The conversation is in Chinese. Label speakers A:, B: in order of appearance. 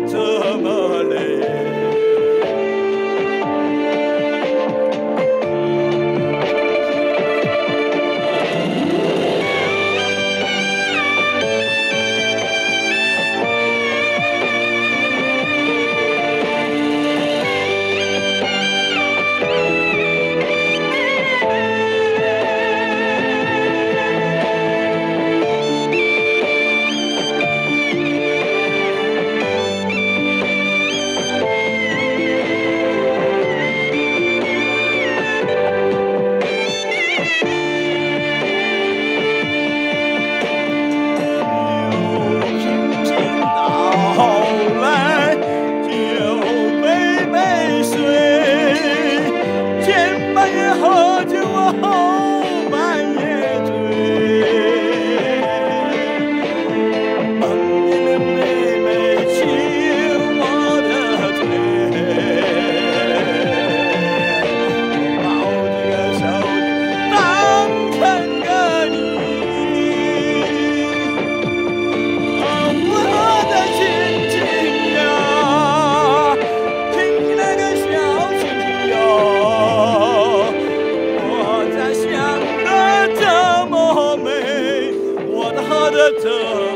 A: 的这么 the time.